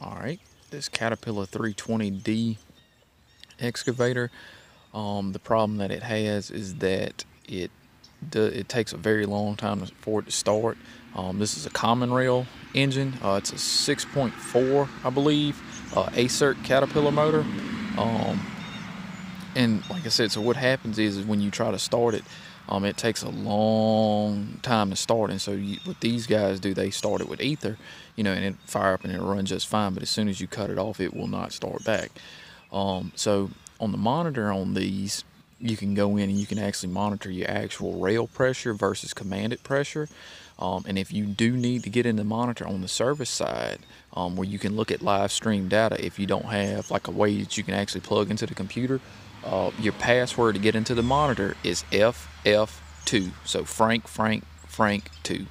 All right, this Caterpillar 320D excavator, um, the problem that it has is that it do, it takes a very long time for it to start. Um, this is a common rail engine. Uh, it's a 6.4, I believe, uh, Acert Caterpillar motor. Um, and like I said, so what happens is, is when you try to start it, um, it takes a long time to start. And so you, what these guys do, they start it with ether, you know, and it fire up and it runs just fine. But as soon as you cut it off, it will not start back. Um, so on the monitor on these, you can go in and you can actually monitor your actual rail pressure versus commanded pressure. Um, and if you do need to get in the monitor on the service side, um, where you can look at live stream data, if you don't have like a way that you can actually plug into the computer, uh, your password to get into the monitor is FF2. So Frank, Frank, Frank 2.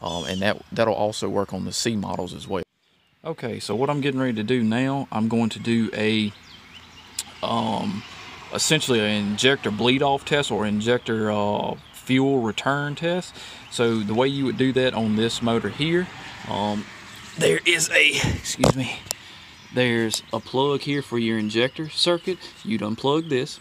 Um, and that, that'll also work on the C models as well. Okay, so what I'm getting ready to do now, I'm going to do a, um, essentially an injector bleed off test or injector uh, fuel return test. So the way you would do that on this motor here, um, there is a, excuse me, there's a plug here for your injector circuit. You'd unplug this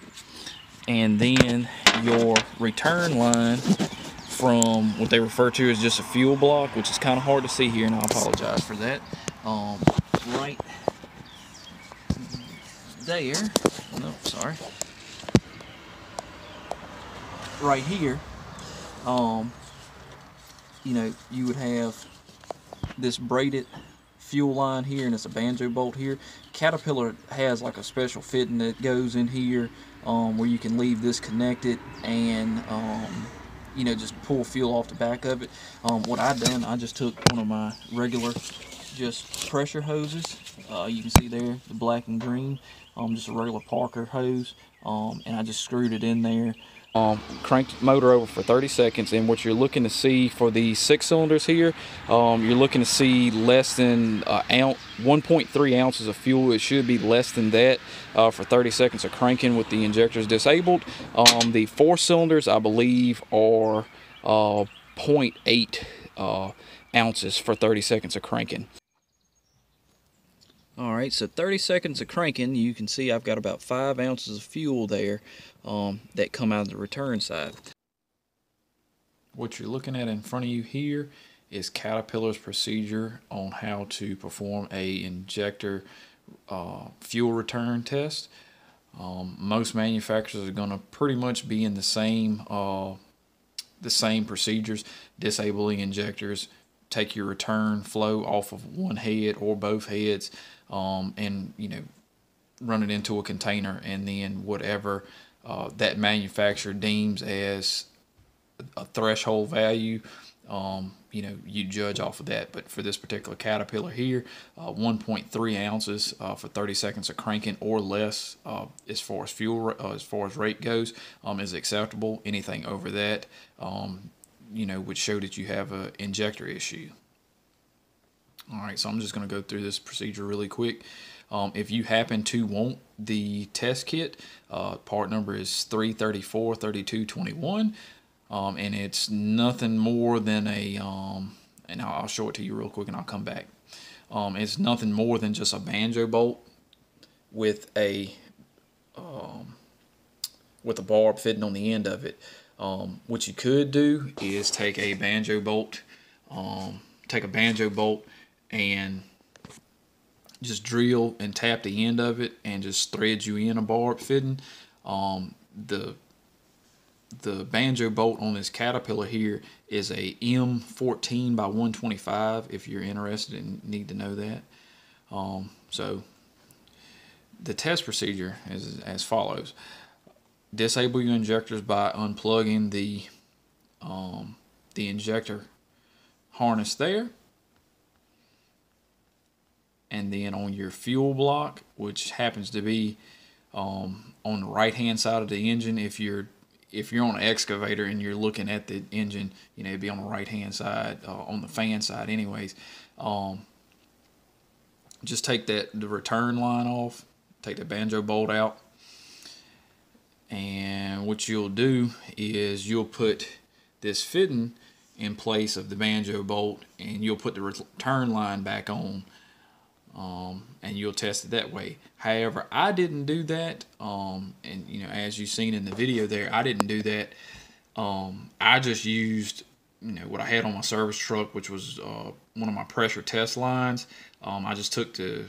and then your return line from what they refer to as just a fuel block, which is kind of hard to see here and I apologize for that. Um, right there, no, sorry, right here, um, you know, you would have this braided fuel line here and it's a banjo bolt here. Caterpillar has like a special fitting that goes in here um, where you can leave this connected and um, you know just pull fuel off the back of it. Um, what I done, I just took one of my regular just pressure hoses. Uh, you can see there the black and green, um, just a regular Parker hose, um, and I just screwed it in there um, crank motor over for 30 seconds and what you're looking to see for the six cylinders here um, you're looking to see less than uh, ounce 1.3 ounces of fuel. It should be less than that uh, for 30 seconds of cranking with the injectors disabled. Um, the four cylinders I believe are uh, 0.8 uh, ounces for 30 seconds of cranking all right, so 30 seconds of cranking, you can see I've got about five ounces of fuel there um, that come out of the return side. What you're looking at in front of you here is Caterpillar's procedure on how to perform a injector uh, fuel return test. Um, most manufacturers are going to pretty much be in the same uh, the same procedures, disabling injectors, take your return flow off of one head or both heads, um, and you know run it into a container and then whatever uh, that manufacturer deems as a threshold value um, you know you judge off of that. But for this particular caterpillar here uh, 1.3 ounces uh, for 30 seconds of cranking or less uh, as far as fuel uh, as far as rate goes um, is acceptable. Anything over that um, you know would show that you have an injector issue all right, so I'm just going to go through this procedure really quick. Um, if you happen to want the test kit, uh, part number is 3343221, um, and it's nothing more than a, um, and I'll, show it to you real quick and I'll come back. Um, it's nothing more than just a banjo bolt with a um, with a barb fitting on the end of it. Um, what you could do is take a banjo bolt, take a banjo bolt and just drill and tap the end of it and just thread you in a barb fitting. Um, the the banjo bolt on this Caterpillar here is a M14 by 125 if you're interested and need to know that. Um, so the test procedure is as follows. Disable your injectors by unplugging the um, the injector harness there and then on your fuel block, which happens to be um, on the right hand side of the engine, if you're if you're on an excavator and you're looking at the engine, you know, it'd be on the right hand side, uh, on the fan side, anyways. Um, just take that the return line off, take the banjo bolt out, and what you'll do is you'll put this fitting in place of the banjo bolt, and you'll put the return line back on um, and you'll test it that way. However, I didn't do that, um, and you know, as you've seen in the video there, I didn't do that. Um, I just used you know what I had on my service truck, which was uh, one of my pressure test lines. Um, I just took the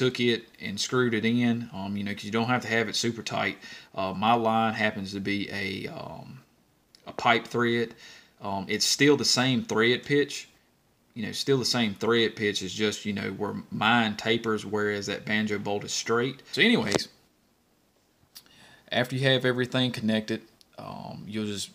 took it and screwed it in. Um, you know, because you don't have to have it super tight. Uh, my line happens to be a um, a pipe thread. Um, it's still the same thread pitch. You know, still the same thread pitch. Is just you know where mine tapers, whereas that banjo bolt is straight. So, anyways, after you have everything connected, um, you'll just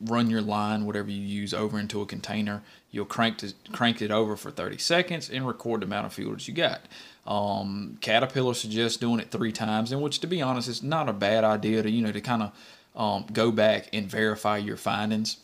run your line, whatever you use, over into a container. You'll crank to, crank it over for 30 seconds and record the amount of fuel that you got. Um, Caterpillar suggests doing it three times, in which, to be honest, it's not a bad idea to you know to kind of um, go back and verify your findings.